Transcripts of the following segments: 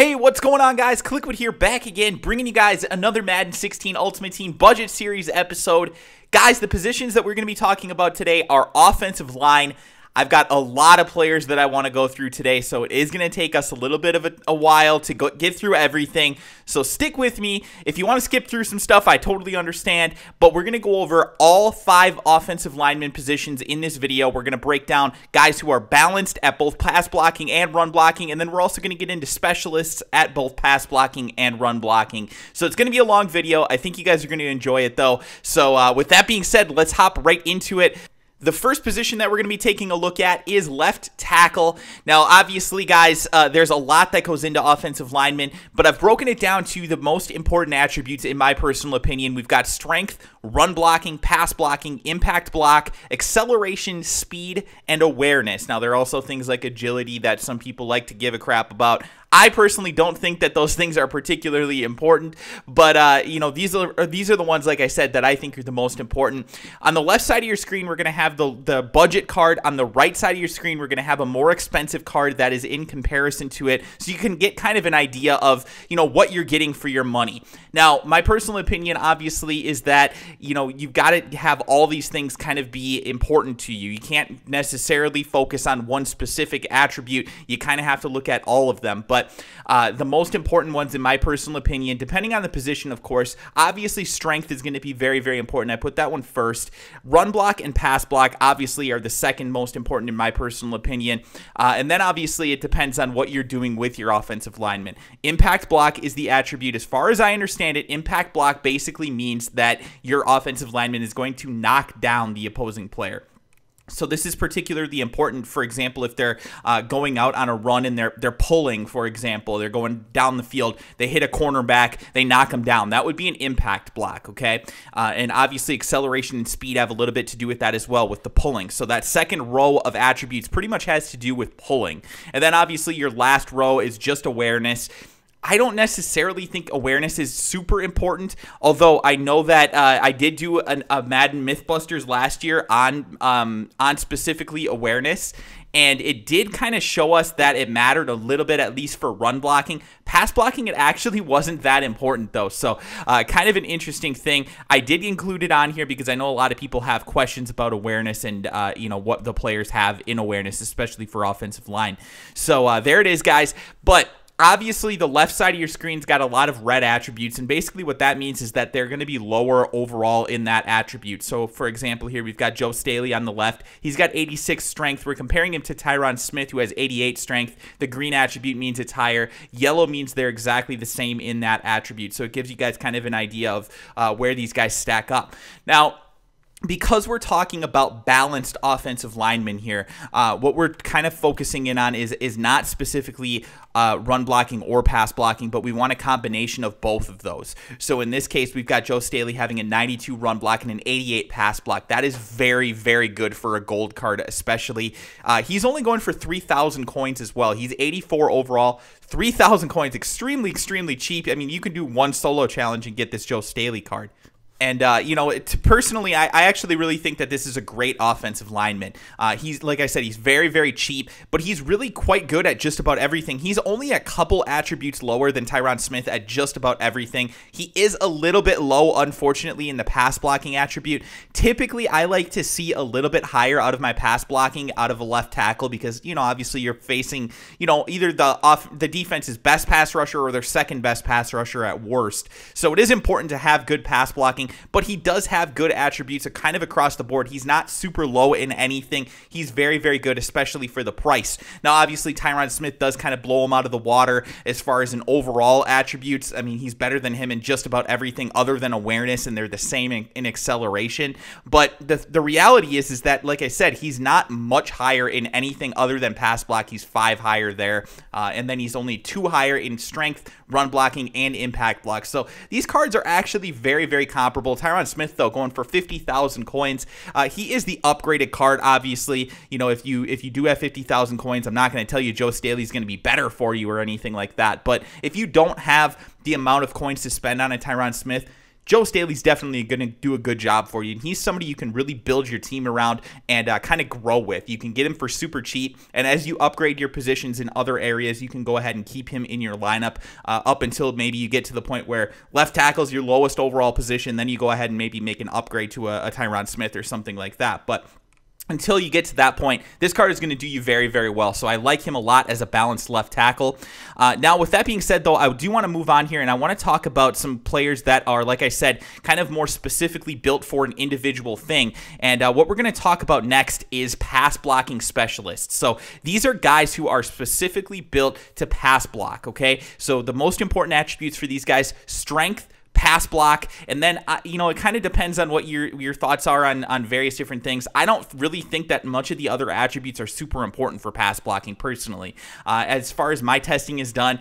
Hey, what's going on, guys? Kliquid here, back again, bringing you guys another Madden 16 Ultimate Team Budget Series episode. Guys, the positions that we're going to be talking about today are offensive line, I've got a lot of players that I want to go through today, so it is going to take us a little bit of a, a while to go, get through everything. So stick with me. If you want to skip through some stuff, I totally understand, but we're going to go over all five offensive lineman positions in this video. We're going to break down guys who are balanced at both pass blocking and run blocking, and then we're also going to get into specialists at both pass blocking and run blocking. So it's going to be a long video. I think you guys are going to enjoy it, though. So uh, with that being said, let's hop right into it. The first position that we're going to be taking a look at is left tackle. Now, obviously, guys, uh, there's a lot that goes into offensive linemen, but I've broken it down to the most important attributes in my personal opinion. We've got strength, run blocking, pass blocking, impact block, acceleration, speed, and awareness. Now, there are also things like agility that some people like to give a crap about. I personally don't think that those things are particularly important, but uh, you know these are these are the ones, like I said, that I think are the most important. On the left side of your screen, we're going to have the the budget card. On the right side of your screen, we're going to have a more expensive card that is in comparison to it, so you can get kind of an idea of you know what you're getting for your money. Now, my personal opinion, obviously, is that you know you've got to have all these things kind of be important to you. You can't necessarily focus on one specific attribute. You kind of have to look at all of them, but but uh, the most important ones, in my personal opinion, depending on the position, of course, obviously strength is going to be very, very important. I put that one first. Run block and pass block, obviously, are the second most important, in my personal opinion. Uh, and then, obviously, it depends on what you're doing with your offensive lineman. Impact block is the attribute. As far as I understand it, impact block basically means that your offensive lineman is going to knock down the opposing player. So this is particularly important. For example, if they're uh, going out on a run and they're they're pulling, for example, they're going down the field, they hit a cornerback, they knock them down. That would be an impact block, okay? Uh, and obviously, acceleration and speed have a little bit to do with that as well with the pulling. So that second row of attributes pretty much has to do with pulling, and then obviously your last row is just awareness. I don't necessarily think awareness is super important, although I know that uh, I did do an, a Madden MythBusters last year on um, on specifically awareness, and it did kind of show us that it mattered a little bit, at least for run blocking. Pass blocking, it actually wasn't that important though, so uh, kind of an interesting thing. I did include it on here because I know a lot of people have questions about awareness and uh, you know what the players have in awareness, especially for offensive line. So uh, there it is, guys. But obviously the left side of your screen's got a lot of red attributes and basically what that means is that they're going to be lower overall in that attribute. So for example here we've got joe staley on the left. He's got 86 strength. We're comparing him to tyron smith who has 88 strength. The green attribute means it's higher. Yellow means they're exactly the same in that attribute. So it gives you guys kind of an idea of uh, where these guys stack up. Now because we're talking about balanced offensive linemen here, uh, what we're kind of focusing in on is is not specifically uh, run blocking or pass blocking, but we want a combination of both of those. So in this case, we've got Joe Staley having a 92 run block and an 88 pass block. That is very, very good for a gold card, especially. Uh, he's only going for 3,000 coins as well. He's 84 overall. 3,000 coins, extremely, extremely cheap. I mean, you can do one solo challenge and get this Joe Staley card. And uh, you know, it, personally, I, I, actually really think that this is a great offensive lineman. Uh, he's like I said, he's very, very cheap, but he's really quite good at just about everything. He's only a couple attributes lower than Tyron Smith at just about everything. He is a little bit low, unfortunately, in the pass blocking attribute. Typically, I like to see a little bit higher out of my pass blocking out of a left tackle because you know, obviously, you're facing you know either the off the defense's best pass rusher or their second best pass rusher at worst. So it is important to have good pass blocking but he does have good attributes kind of across the board. He's not super low in anything. He's very, very good, especially for the price. Now, obviously, Tyron Smith does kind of blow him out of the water as far as an overall attributes. I mean, he's better than him in just about everything other than awareness, and they're the same in, in acceleration. But the, the reality is, is that, like I said, he's not much higher in anything other than pass block. He's five higher there, uh, and then he's only two higher in strength, run blocking, and impact block. So these cards are actually very, very comparable. Tyron Smith, though, going for 50,000 coins. Uh, he is the upgraded card, obviously. You know, if you if you do have 50,000 coins, I'm not going to tell you Joe Staley's going to be better for you or anything like that. But if you don't have the amount of coins to spend on a Tyron Smith, Joe Staley's definitely going to do a good job for you. And he's somebody you can really build your team around and uh, kind of grow with. You can get him for super cheap. And as you upgrade your positions in other areas, you can go ahead and keep him in your lineup uh, up until maybe you get to the point where left tackle is your lowest overall position. Then you go ahead and maybe make an upgrade to a, a Tyron Smith or something like that. But until you get to that point, this card is going to do you very, very well. So I like him a lot as a balanced left tackle. Uh, now, with that being said, though, I do want to move on here and I want to talk about some players that are, like I said, kind of more specifically built for an individual thing. And uh, what we're going to talk about next is pass blocking specialists. So these are guys who are specifically built to pass block, okay? So the most important attributes for these guys strength pass block, and then uh, you know it kind of depends on what your your thoughts are on on various different things. I don't really think that much of the other attributes are super important for pass blocking personally. Uh, as far as my testing is done.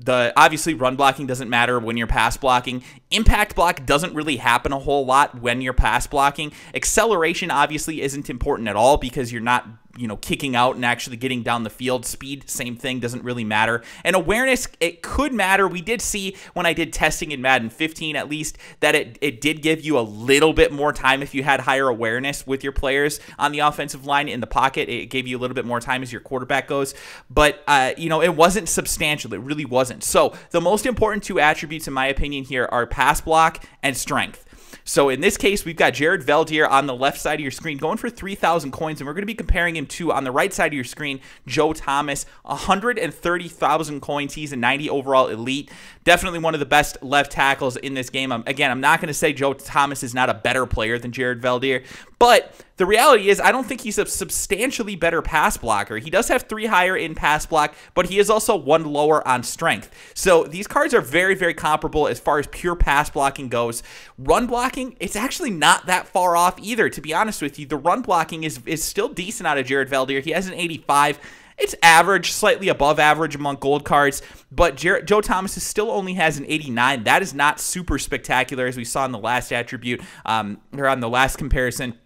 The obviously run blocking doesn't matter when you're pass blocking. Impact block doesn't really happen a whole lot when you're pass blocking. Acceleration obviously isn't important at all because you're not you know, kicking out and actually getting down the field. Speed, same thing, doesn't really matter. And awareness, it could matter. We did see when I did testing in Madden 15 at least that it, it did give you a little bit more time if you had higher awareness with your players on the offensive line in the pocket. It gave you a little bit more time as your quarterback goes. But, uh, you know, it wasn't substantial. It really wasn't. So the most important two attributes, in my opinion, here are pass block and strength. So in this case, we've got Jared Veldheer on the left side of your screen going for 3,000 coins, and we're going to be comparing him to, on the right side of your screen, Joe Thomas, 130,000 coins. He's a 90 overall elite. Definitely one of the best left tackles in this game. Um, again, I'm not going to say Joe Thomas is not a better player than Jared Veldheer, but the reality is, I don't think he's a substantially better pass blocker. He does have three higher in pass block, but he is also one lower on strength. So these cards are very, very comparable as far as pure pass blocking goes. Run blocking, it's actually not that far off either, to be honest with you. The run blocking is, is still decent out of Jared Veldheer. He has an 85. It's average, slightly above average among gold cards, but Jer- Joe Thomas still only has an 89. That is not super spectacular, as we saw in the last attribute, um, or on the last comparison.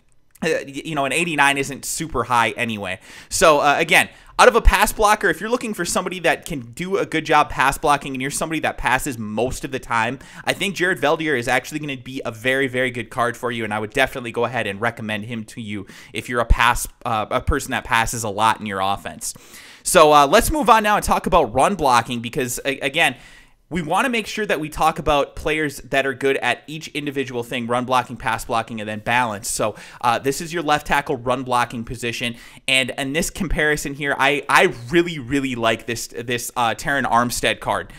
Uh, you know, an 89 isn't super high anyway. So, uh, again, out of a pass blocker, if you're looking for somebody that can do a good job pass blocking and you're somebody that passes most of the time, I think Jared Veldheer is actually going to be a very, very good card for you. And I would definitely go ahead and recommend him to you if you're a pass, uh, a person that passes a lot in your offense. So uh, let's move on now and talk about run blocking because, again, we want to make sure that we talk about players that are good at each individual thing run blocking pass blocking and then balance so uh, this is your left tackle run blocking position and in this comparison here i i really really like this this uh, Terron Armstead card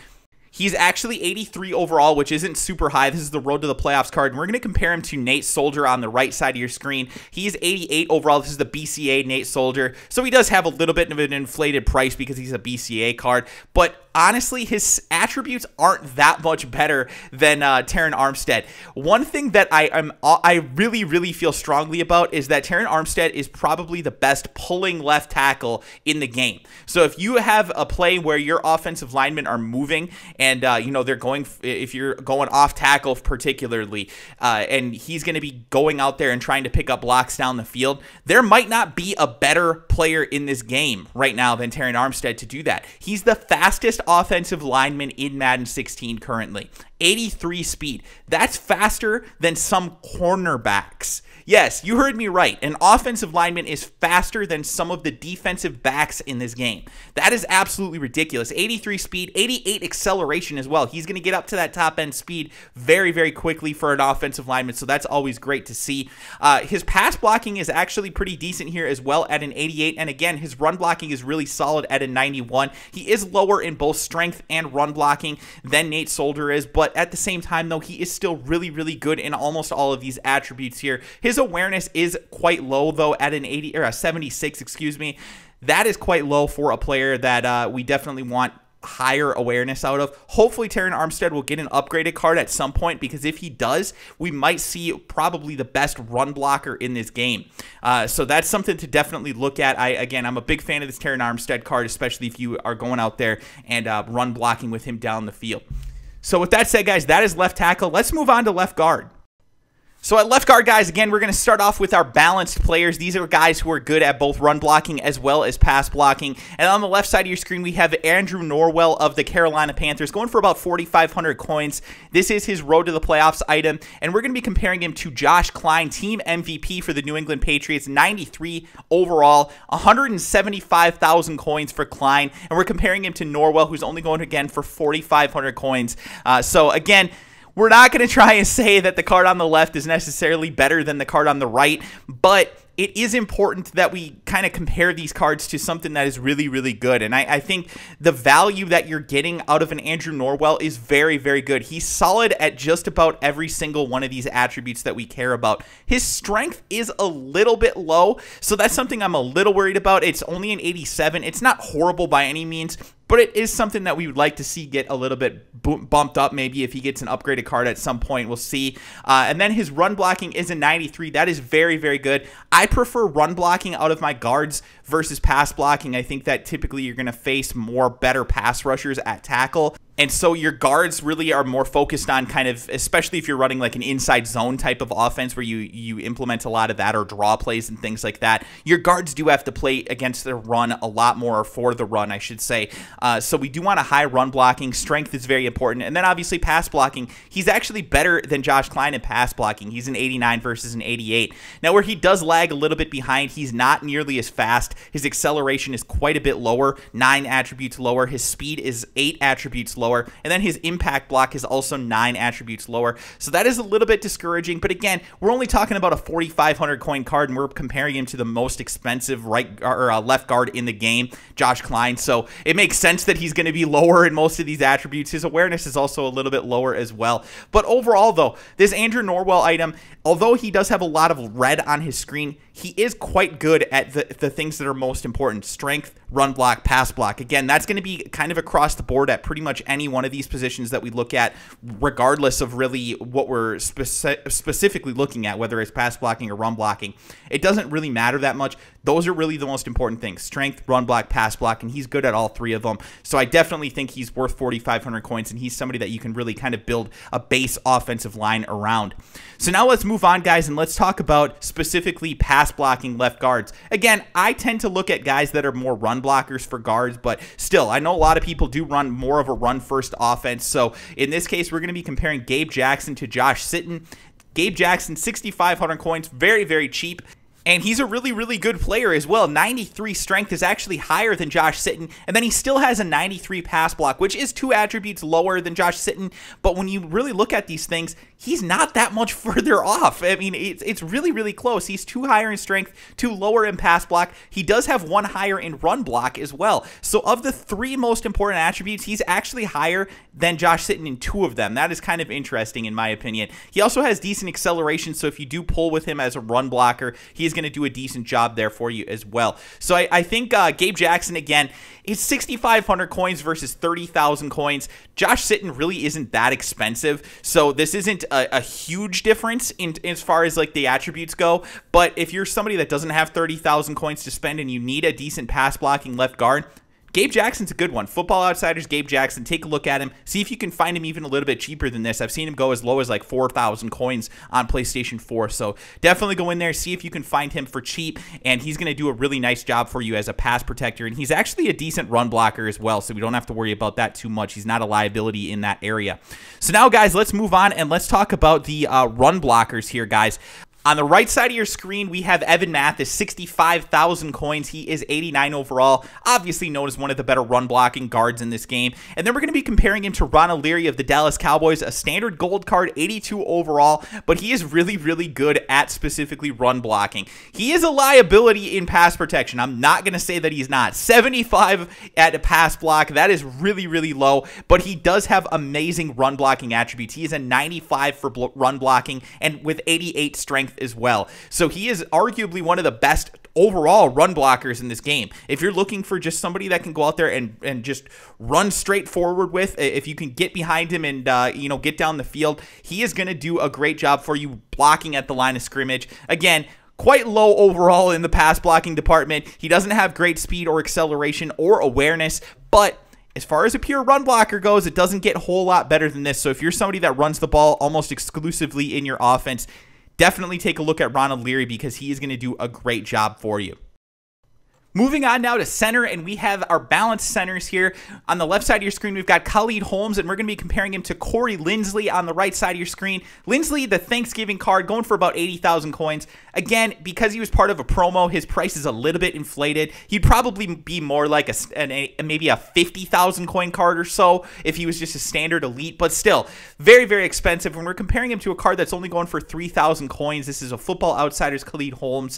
He's actually 83 overall, which isn't super high. This is the road to the playoffs card. And we're going to compare him to Nate Solder on the right side of your screen. He's 88 overall. This is the BCA Nate Solder, So he does have a little bit of an inflated price because he's a BCA card. But honestly, his attributes aren't that much better than uh, Terron Armstead. One thing that I am I really really feel strongly about is that Terron Armstead is probably the best pulling left tackle in the game. So if you have a play where your offensive linemen are moving and uh, you know they're going if you're going off tackle particularly, uh, and he's going to be going out there and trying to pick up blocks down the field, there might not be a better player in this game right now than Terron Armstead to do that. He's the fastest offensive lineman in Madden 16 currently. 83 speed. That's faster than some cornerbacks. Yes, you heard me right. An offensive lineman is faster than some of the defensive backs in this game. That is absolutely ridiculous. 83 speed, 88 acceleration as well. He's going to get up to that top end speed very, very quickly for an offensive lineman, so that's always great to see. Uh, his pass blocking is actually pretty decent here as well at an 88, and again, his run blocking is really solid at a 91. He is lower in both strength and run blocking than Nate Solder is, but at the same time, though, he is still really, really good in almost all of these attributes here. His awareness is quite low, though, at an 80 or a 76, excuse me. That is quite low for a player that uh, we definitely want higher awareness out of. Hopefully, Terron Armstead will get an upgraded card at some point because if he does, we might see probably the best run blocker in this game. Uh, so that's something to definitely look at. I again, I'm a big fan of this Terron Armstead card, especially if you are going out there and uh, run blocking with him down the field. So with that said, guys, that is left tackle. Let's move on to left guard. So at left guard, guys, again, we're going to start off with our balanced players. These are guys who are good at both run blocking as well as pass blocking. And on the left side of your screen, we have Andrew Norwell of the Carolina Panthers going for about 4,500 coins. This is his road to the playoffs item, and we're going to be comparing him to Josh Kline, team MVP for the New England Patriots, 93 overall, 175,000 coins for Kline, and we're comparing him to Norwell, who's only going again for 4,500 coins. Uh, so again, we're not going to try and say that the card on the left is necessarily better than the card on the right, but it is important that we kind of compare these cards to something that is really, really good. And I, I, think the value that you're getting out of an Andrew Norwell is very, very good. He's solid at just about every single one of these attributes that we care about. His strength is a little bit low, so that's something I'm a little worried about. It's only an 87. It's not horrible by any means, but it is something that we would like to see get a little bit bumped up maybe if he gets an upgraded card at some point we'll see. Uh, and then his run blocking is a 93 that is very very good. I prefer run blocking out of my guards versus pass blocking. I think that typically you're going to face more better pass rushers at tackle and so your guards really are more focused on kind of, especially if you're running like an inside zone type of offense where you you implement a lot of that or draw plays and things like that. Your guards do have to play against the run a lot more, or for the run, I should say. Uh, so we do want a high run blocking. Strength is very important, and then obviously pass blocking. He's actually better than Josh Kline in pass blocking. He's an 89 versus an 88. Now where he does lag a little bit behind, he's not nearly as fast. His acceleration is quite a bit lower, nine attributes lower. His speed is eight attributes lower lower. And then his impact block is also nine attributes lower. So that is a little bit discouraging. But again, we're only talking about a 4,500 coin card, and we're comparing him to the most expensive right or uh, left guard in the game, Josh Kline. So it makes sense that he's going to be lower in most of these attributes. His awareness is also a little bit lower as well. But overall, though, this Andrew Norwell item, although he does have a lot of red on his screen, he is quite good at the, the things that are most important strength, run block, pass block. Again, that's going to be kind of across the board at pretty much any one of these positions that we look at, regardless of really what we're speci- specifically looking at, whether it's pass blocking or run blocking. It doesn't really matter that much. Those are really the most important things strength, run block, pass block, and he's good at all three of them. So I definitely think he's worth 4,500 coins, and he's somebody that you can really kind of build a base offensive line around. So now let's move on, guys, and let's talk about specifically pass blocking left guards. Again, I tend to look at guys that are more run blockers for guards, but still, I know a lot of people do run more of a run first offense. So in this case, we're going to be comparing Gabe Jackson to Josh Sitton. Gabe Jackson, 6,500 coins, very, very cheap. And he's a really, really good player as well. 93 strength is actually higher than Josh Sitton. And then he still has a 93 pass block, which is two attributes lower than Josh Sitton. But when you really look at these things, he's not that much further off. I mean, it's, it's really, really close. He's two higher in strength, two lower in pass block. He does have one higher in run block as well. So, of the three most important attributes, he's actually higher than Josh Sitton in two of them. That is kind of interesting, in my opinion. He also has decent acceleration. So, if you do pull with him as a run blocker, going to do a decent job there for you as well. So, I, I think uh, Gabe Jackson, again, is 6,500 coins versus 30,000 coins. Josh Sitton really isn't that expensive. So, this isn't a, a huge difference in as far as like the attributes go. But if you're somebody that doesn't have 30,000 coins to spend and you need a decent pass blocking left guard, Gabe Jackson's a good one. Football Outsiders, Gabe Jackson. Take a look at him. See if you can find him even a little bit cheaper than this. I've seen him go as low as like 4,000 coins on PlayStation 4. So definitely go in there, see if you can find him for cheap. And he's going to do a really nice job for you as a pass protector. And he's actually a decent run blocker as well. So we don't have to worry about that too much. He's not a liability in that area. So now, guys, let's move on and let's talk about the uh, run blockers here, guys. On the right side of your screen, we have Evan Mathis, 65,000 coins. He is 89 overall, obviously known as one of the better run blocking guards in this game. And then we're going to be comparing him to Ronald Leary of the Dallas Cowboys, a standard gold card, 82 overall, but he is really, really good at specifically run blocking. He is a liability in pass protection. I'm not going to say that he's not. 75 at a pass block, that is really, really low, but he does have amazing run blocking attributes. He is a 95 for run blocking and with 88 strength as well. So he is arguably one of the best overall run blockers in this game. If you're looking for just somebody that can go out there and, and just run straight forward with, if you can get behind him and uh, you know get down the field, he is going to do a great job for you blocking at the line of scrimmage. Again, quite low overall in the pass blocking department. He doesn't have great speed or acceleration or awareness, but as far as a pure run blocker goes, it doesn't get a whole lot better than this. So if you're somebody that runs the ball almost exclusively in your offense, definitely take a look at Ronald Leary because he is going to do a great job for you. Moving on now to center, and we have our balanced centers here. On the left side of your screen, we've got Khaled Holmes, and we're going to be comparing him to Corey Linsley on the right side of your screen. Linsley, the Thanksgiving card, going for about 80,000 coins. Again, because he was part of a promo, his price is a little bit inflated. He'd probably be more like a, a maybe a 50,000 coin card or so if he was just a standard elite, but still very, very expensive. When we're comparing him to a card that's only going for 3,000 coins, this is a Football Outsiders Khaled Holmes.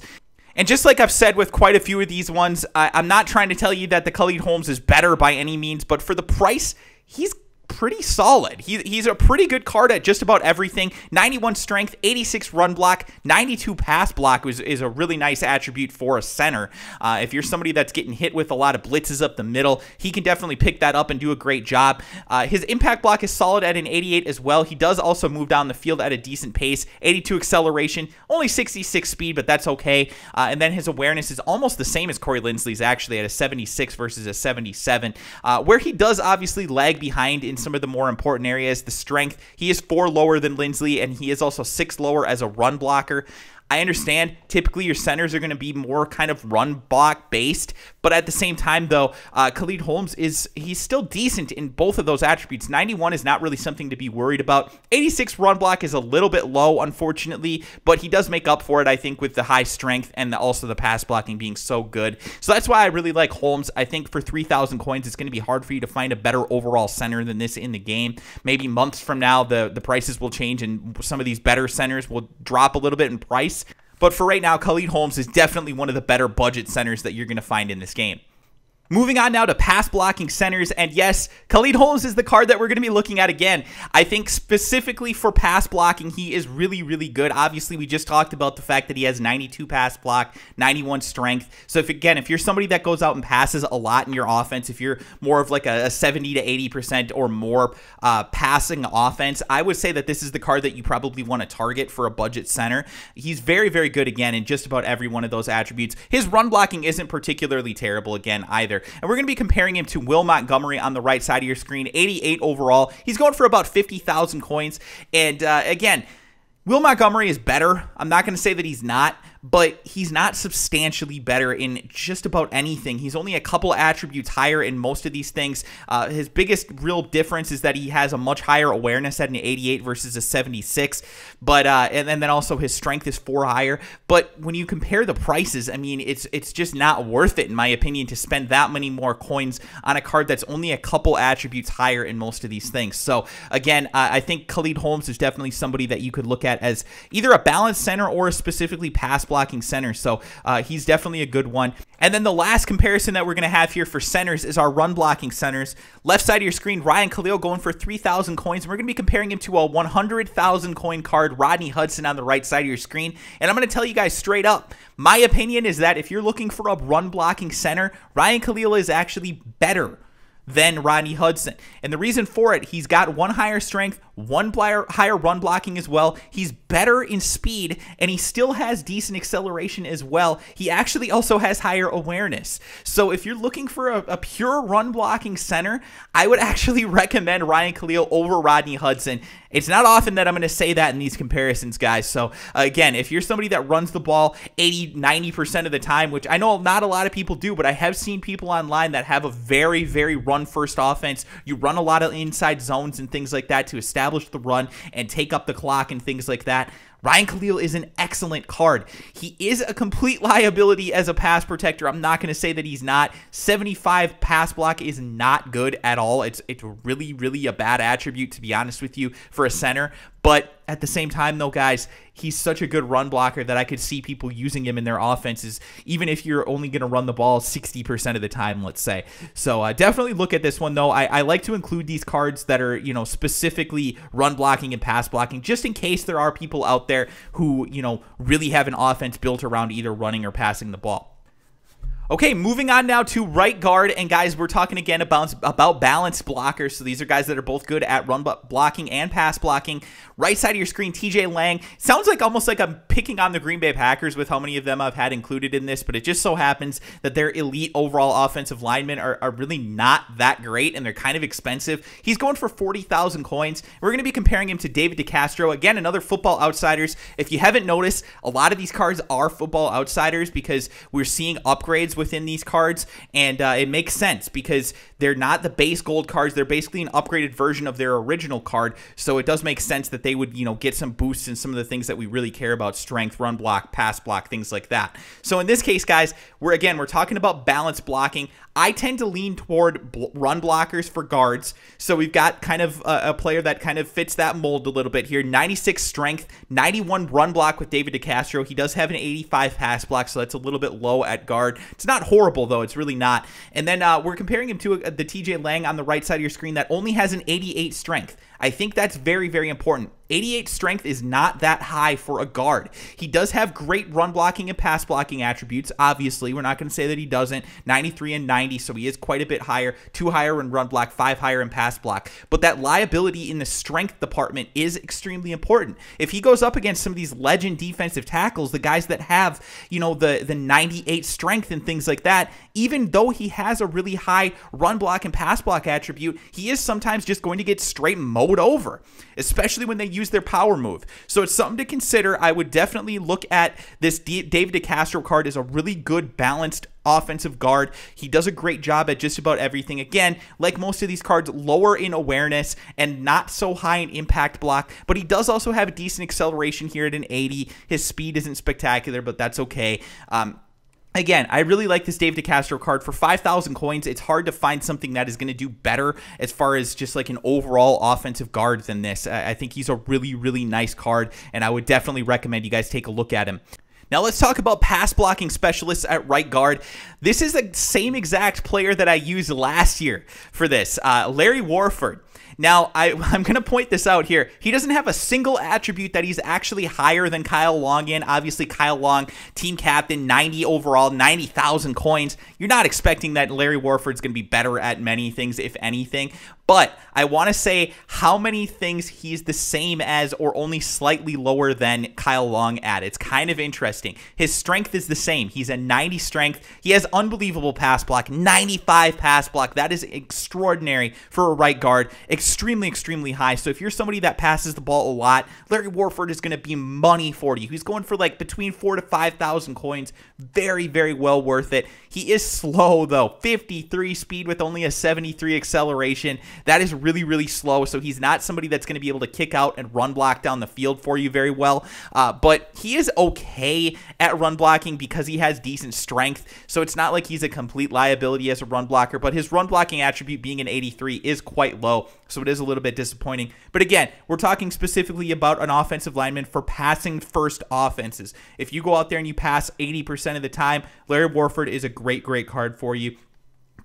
And just like I've said with quite a few of these ones, I, am not trying to tell you that the Khaled Holmes is better by any means, but for the price, he's pretty solid. He, he's a pretty good card at just about everything. 91 strength, 86 run block, 92 pass block is, is a really nice attribute for a center. Uh, if you're somebody that's getting hit with a lot of blitzes up the middle, he can definitely pick that up and do a great job. Uh, his impact block is solid at an 88 as well. He does also move down the field at a decent pace. 82 acceleration, only 66 speed, but that's okay. Uh, and then his awareness is almost the same as Corey Linsley's actually at a 76 versus a 77, uh, where he does obviously lag behind in some of the more important areas. The strength, he is four lower than Linsley, and he is also six lower as a run blocker. I understand typically your centers are going to be more kind of run block based, but at the same time, though, uh, Khaled Holmes is he's still decent in both of those attributes. 91 is not really something to be worried about. 86 run block is a little bit low, unfortunately, but he does make up for it, I think, with the high strength and the, also the pass blocking being so good. So that's why I really like Holmes. I think for 3,000 coins, it's going to be hard for you to find a better overall center than this in the game. Maybe months from now, the, the prices will change and some of these better centers will drop a little bit in price. But for right now, Khaled Holmes is definitely one of the better budget centers that you're going to find in this game. Moving on now to pass blocking centers, and yes, Khaled Holmes is the card that we're going to be looking at again. I think specifically for pass blocking, he is really, really good. Obviously, we just talked about the fact that he has 92 pass block, 91 strength. So if again, if you're somebody that goes out and passes a lot in your offense, if you're more of like a, 70 to 80 percent or more uh, passing offense, I would say that this is the card that you probably want to target for a budget center. He's very, very good again in just about every one of those attributes. His run blocking isn't particularly terrible again either either. And we're going to be comparing him to Will Montgomery on the right side of your screen, 88 overall. He's going for about 50,000 coins. And uh, again, Will Montgomery is better. I'm not going to say that he's not, but he's not substantially better in just about anything. He's only a couple attributes higher in most of these things. Uh, his biggest real difference is that he has a much higher awareness at an 88 versus a 76, but uh, and, and then also his strength is four higher. But when you compare the prices, I mean, it's it's just not worth it in my opinion to spend that many more coins on a card that's only a couple attributes higher in most of these things. So again, I think Khaled Holmes is definitely somebody that you could look at as either a balanced center or a specifically pass blocking center. So uh, he's definitely a good one. And then the last comparison that we're going to have here for centers is our run blocking centers. Left side of your screen, Ryan Kalil going for 3,000 coins. And we're going to be comparing him to a 100,000 coin card, Rodney Hudson on the right side of your screen. And I'm going to tell you guys straight up, my opinion is that if you're looking for a run blocking center, Ryan Kalil is actually better than Rodney Hudson. And the reason for it, he's got one higher strength, one higher run blocking as well. He's better in speed, and he still has decent acceleration as well. He actually also has higher awareness. So if you're looking for a, a pure run blocking center, I would actually recommend Ryan Kalil over Rodney Hudson. It's not often that I'm going to say that in these comparisons, guys. So, again, if you're somebody that runs the ball 80, 90% of the time, which I know not a lot of people do, but I have seen people online that have a very, very run first offense. You run a lot of inside zones and things like that to establish the run and take up the clock and things like that. Ryan Kalil is an excellent card. He is a complete liability as a pass protector. I'm not going to say that he's not. 75 pass block is not good at all. It's it's really really a bad attribute to be honest with you for a center, but at the same time, though, guys, he's such a good run blocker that I could see people using him in their offenses, even if you're only going to run the ball 60% of the time, let's say. So uh, definitely look at this one, though. I, I like to include these cards that are, you know, specifically run blocking and pass blocking, just in case there are people out there who, you know, really have an offense built around either running or passing the ball. Okay, moving on now to right guard. And guys, we're talking again about, about balanced blockers. So these are guys that are both good at run blocking and pass blocking. Right side of your screen, TJ Lang. Sounds like almost like I'm picking on the Green Bay Packers with how many of them I've had included in this, but it just so happens that their elite overall offensive linemen are, are really not that great and they're kind of expensive. He's going for 40,000 coins. We're going to be comparing him to David DeCastro. Again, another football outsiders. If you haven't noticed, a lot of these cards are football outsiders because we're seeing upgrades within these cards, and uh, it makes sense because they're not the base gold cards. They're basically an upgraded version of their original card, so it does make sense that they would, you know, get some boosts in some of the things that we really care about: strength, run block, pass block, things like that. So in this case, guys, we're again we're talking about balance blocking. I tend to lean toward bl- run blockers for guards. So we've got kind of a, a, player that kind of fits that mold a little bit here. 96 strength, 91 run block with David DeCastro. He does have an 85 pass block, so that's a little bit low at guard. It's not horrible, though. It's really not. And then uh, we're comparing him to uh, the TJ Lang on the right side of your screen that only has an 88 strength. I think that's very, very important. 88 strength is not that high for a guard. He does have great run blocking and pass blocking attributes. Obviously, we're not going to say that he doesn't. 93 and 90, so he is quite a bit higher. Two higher in run block, five higher in pass block. But that liability in the strength department is extremely important. If he goes up against some of these legend defensive tackles, the guys that have, you know, the the 98 strength and things like that, even though he has a really high run block and pass block attribute, he is sometimes just going to get straight over, especially when they use their power move. So it's something to consider. I would definitely look at this D- David DeCastro card as a really good balanced offensive guard. He does a great job at just about everything. Again, like most of these cards, lower in awareness and not so high in impact block, but he does also have decent acceleration here at an 80. His speed isn't spectacular, but that's okay. Um, Again, I really like this Dave DeCastro card. For 5,000 coins, it's hard to find something that is going to do better as far as just like an overall offensive guard than this. I think he's a really, really nice card, and I would definitely recommend you guys take a look at him. Now let's talk about pass blocking specialists at right guard. This is the same exact player that I used last year for this, uh, Larry Warford. Now, I, I'm going to point this out here. He doesn't have a single attribute that he's actually higher than Kyle Long in. Obviously, Kyle Long, team captain, 90 overall, 90,000 coins. You're not expecting that Larry Warford's going to be better at many things, if anything. But I want to say how many things he's the same as or only slightly lower than Kyle Long at. It's kind of interesting. His strength is the same. He's a 90 strength. He has unbelievable pass block, 95 pass block. That is extraordinary for a right guard. Extremely, extremely high. So if you're somebody that passes the ball a lot, Larry Warford is going to be money for you. He's going for like between four to 5,000 coins. Very, very well worth it. He is slow though. 53 speed with only a 73 acceleration. That is really, really slow. So he's not somebody that's going to be able to kick out and run block down the field for you very well. Uh, but he is okay at run blocking because he has decent strength. So it's not like he's a complete liability as a run blocker, but his run blocking attribute being an 83 is quite low. So it is a little bit disappointing. But again, we're talking specifically about an offensive lineman for passing first offenses. If you go out there and you pass 80% of the time, Larry Warford is a great, great card for you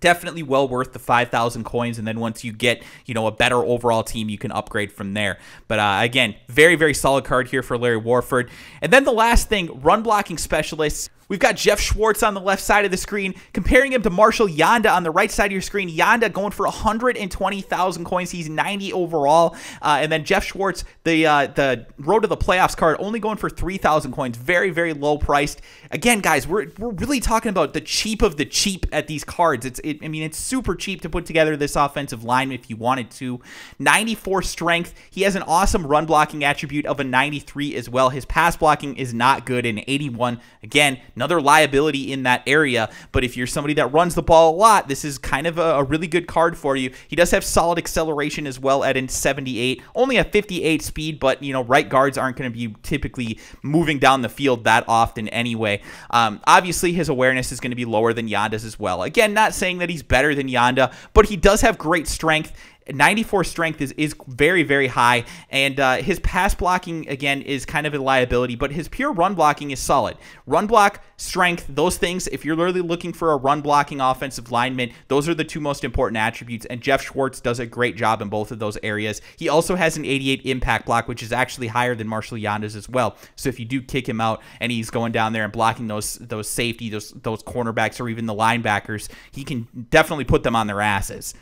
definitely well worth the 5000 coins and then once you get you know a better overall team you can upgrade from there but uh, again very very solid card here for larry warford and then the last thing run blocking specialists We've got Geoff Schwartz on the left side of the screen, comparing him to Marshall Yanda on the right side of your screen. Yanda going for 120,000 coins. He's 90 overall. Uh, and then Geoff Schwartz, the uh, the road to the playoffs card, only going for 3,000 coins. Very, very low priced. Again, guys, we're, we're really talking about the cheap of the cheap at these cards. It's it, I mean, it's super cheap to put together this offensive line if you wanted to. 94 strength. He has an awesome run blocking attribute of a 93 as well. His pass blocking is not good in 81. Again, another liability in that area. But if you're somebody that runs the ball a lot, this is kind of a, a really good card for you. He does have solid acceleration as well at in 78, only a 58 speed, but you know right guards aren't going to be typically moving down the field that often anyway. Um, obviously, his awareness is going to be lower than Yanda's as well. Again, not saying that he's better than Yanda, but he does have great strength 94 strength is, is very, very high, and uh, his pass blocking, again, is kind of a liability, but his pure run blocking is solid. Run block, strength, those things, if you're literally looking for a run blocking offensive lineman, those are the two most important attributes, and Geoff Schwartz does a great job in both of those areas. He also has an 88 impact block, which is actually higher than Marshall Yanda's as well. So if you do kick him out and he's going down there and blocking those those safety, those those cornerbacks, or even the linebackers, he can definitely put them on their asses.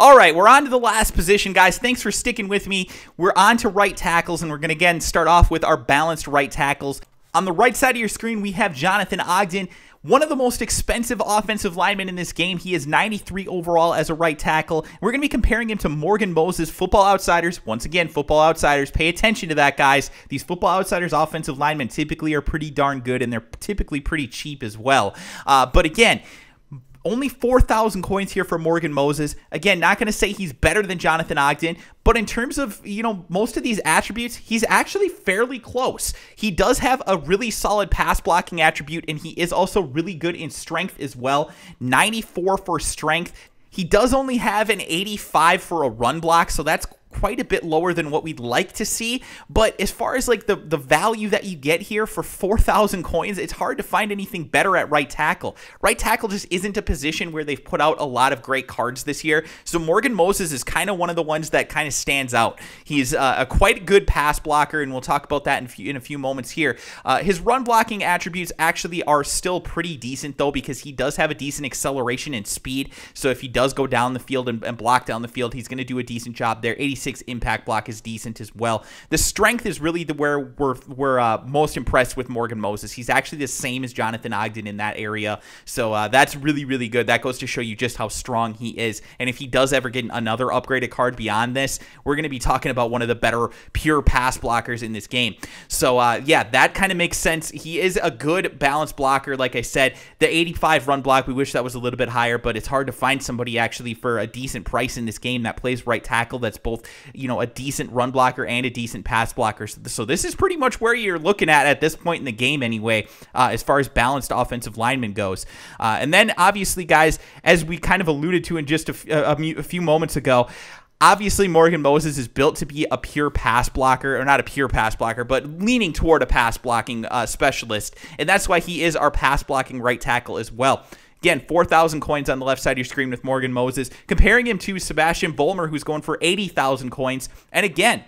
All right, we're on to the last position, guys. Thanks for sticking with me. We're on to right tackles, and we're going to again start off with our balanced right tackles. On the right side of your screen, we have Jonathan Ogden, one of the most expensive offensive linemen in this game. He is 93 overall as a right tackle. We're going to be comparing him to Morgan Moses, Football Outsiders. Once again, Football Outsiders, pay attention to that, guys. These Football Outsiders offensive linemen typically are pretty darn good, and they're typically pretty cheap as well. Uh, but again, only 4,000 coins here for Morgan Moses. Again, not going to say he's better than Jonathan Ogden, but in terms of, you know, most of these attributes, he's actually fairly close. He does have a really solid pass blocking attribute, and he is also really good in strength as well. 94 for strength. He does only have an 85 for a run block, so that's quite a bit lower than what we'd like to see. But as far as like the, the value that you get here for 4,000 coins, it's hard to find anything better at right tackle. Right tackle just isn't a position where they've put out a lot of great cards this year. So Morgan Moses is kind of one of the ones that kind of stands out. He's uh, a quite good pass blocker, and we'll talk about that in, few, in a few moments here. Uh, his run blocking attributes actually are still pretty decent, though, because he does have a decent acceleration and speed. So if he does go down the field and, and block down the field, he's going to do a decent job there. 86 impact block is decent as well. The strength is really the where we're we're uh, most impressed with Morgan Moses. He's actually the same as Jonathan Ogden in that area, so uh, that's really really good. That goes to show you just how strong he is. And if he does ever get another upgraded card beyond this, we're going to be talking about one of the better pure pass blockers in this game. So uh, yeah, that kind of makes sense. He is a good balance blocker. Like I said, the 85 run block, we wish that was a little bit higher, but it's hard to find somebody actually for a decent price in this game that plays right tackle that's both you know, a decent run blocker and a decent pass blocker. So this is pretty much where you're looking at at this point in the game anyway, uh, as far as balanced offensive lineman goes. Uh, and then obviously, guys, as we kind of alluded to in just a, a, a few moments ago, Obviously, Morgan Moses is built to be a pure pass blocker, or not a pure pass blocker, but leaning toward a pass blocking uh, specialist. And that's why he is our pass blocking right tackle as well. Again, 4,000 coins on the left side of your screen with Morgan Moses, comparing him to Sebastian Vollmer, who's going for 80,000 coins. And again,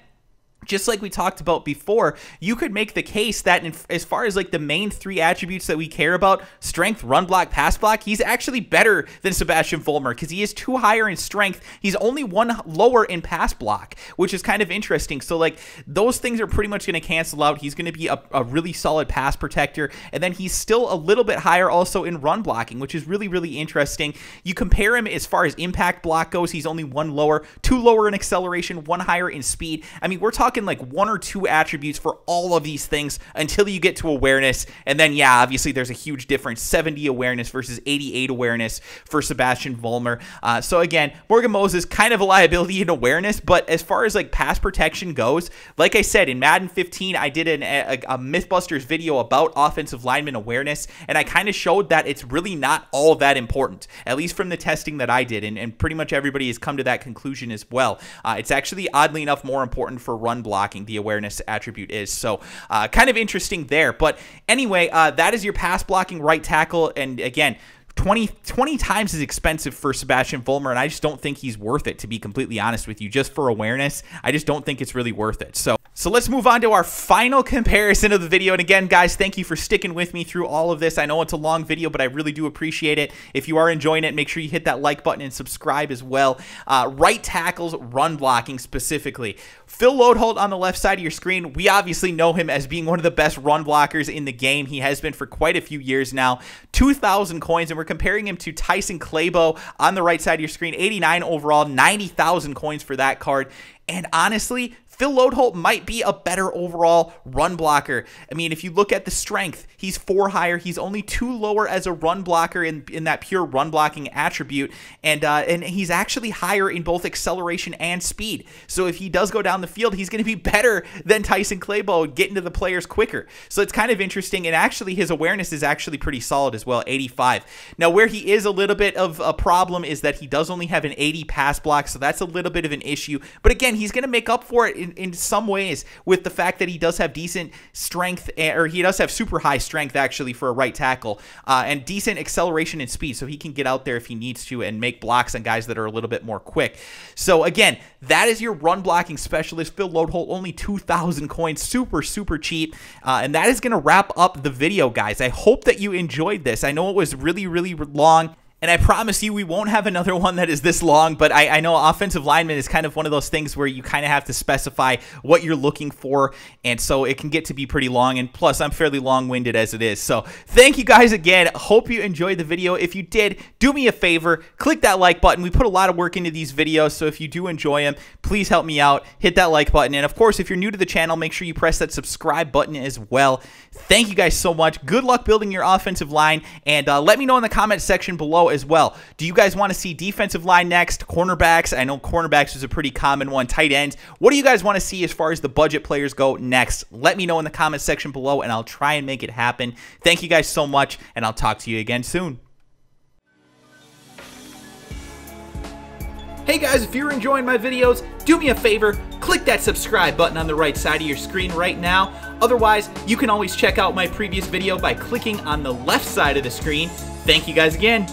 just like we talked about before, you could make the case that in, as far as like the main three attributes that we care about, strength, run block, pass block, he's actually better than Sebastian Vollmer because he is two higher in strength. He's only one lower in pass block, which is kind of interesting. So like those things are pretty much going to cancel out. He's going to be a, a really solid pass protector. And then he's still a little bit higher also in run blocking, which is really, really interesting. You compare him as far as impact block goes, he's only one lower, two lower in acceleration, one higher in speed. I mean, we're talking talking like one or two attributes for all of these things until you get to awareness. And then, yeah, obviously there's a huge difference 70 awareness versus 88 awareness for Sebastian Vollmer. Uh, so, again, Morgan Moses kind of a liability in awareness, but as far as like pass protection goes, like I said, in Madden 15, I did an, a, a Mythbusters video about offensive lineman awareness, and I kind of showed that it's really not all that important, at least from the testing that I did. And, and pretty much everybody has come to that conclusion as well. Uh, it's actually, oddly enough, more important for run blocking, the awareness attribute is. So uh, kind of interesting there. But anyway, uh, that is your pass blocking right tackle. And again, 20, 20 times as expensive for Sebastian Vollmer, and I just don't think he's worth it, to be completely honest with you. Just for awareness, I just don't think it's really worth it. So so let's move on to our final comparison of the video. And again, guys, thank you for sticking with me through all of this. I know it's a long video, but I really do appreciate it. If you are enjoying it, make sure you hit that like button and subscribe as well. Uh, right tackles, run blocking specifically. Phil Loadholt on the left side of your screen, we obviously know him as being one of the best run blockers in the game. He has been for quite a few years now. 2,000 coins, and we're comparing him to Tyson Clabo on the right side of your screen. 89 overall, 90,000 coins for that card. And honestly, Phil Loadholt might be a better overall run blocker. I mean, if you look at the strength, he's four higher. He's only two lower as a run blocker in, in that pure run blocking attribute, and uh, and he's actually higher in both acceleration and speed. So if he does go down the field, he's going to be better than Tyson Clabo getting to the players quicker. So it's kind of interesting, and actually his awareness is actually pretty solid as well, 85. Now where he is a little bit of a problem is that he does only have an 80 pass block, so that's a little bit of an issue. But again, he's going to make up for it in, in some ways with the fact that he does have decent strength, eh, or he does have super high strength actually for a right tackle, uh, and decent acceleration and speed, so he can get out there if he needs to and make blocks on guys that are a little bit more quick. So again, that is your run blocking specialist, Phil Loadholt, only 2,000 coins, super, super cheap. Uh, and that is going to wrap up the video, guys. I hope that you enjoyed this. I know it was really, really long. And I promise you, we won't have another one that is this long, but I, I, know offensive lineman is kind of one of those things where you kind of have to specify what you're looking for. And so it can get to be pretty long. And plus, I'm fairly long winded as it is. So thank you guys again. Hope you enjoyed the video. If you did, do me a favor, click that like button. We put a lot of work into these videos. So if you do enjoy them, please help me out. Hit that like button. And of course, if you're new to the channel, make sure you press that subscribe button as well. Thank you guys so much. Good luck building your offensive line. And uh, let me know in the comment section below as well. Do you guys want to see defensive line next? Cornerbacks? I know cornerbacks is a pretty common one. Tight ends. What do you guys want to see as far as the budget players go next? Let me know in the comment section below, and I'll try and make it happen. Thank you guys so much, and I'll talk to you again soon. Hey guys, if you're enjoying my videos, do me a favor, click that subscribe button on the right side of your screen right now. Otherwise, you can always check out my previous video by clicking on the left side of the screen. Thank you guys again.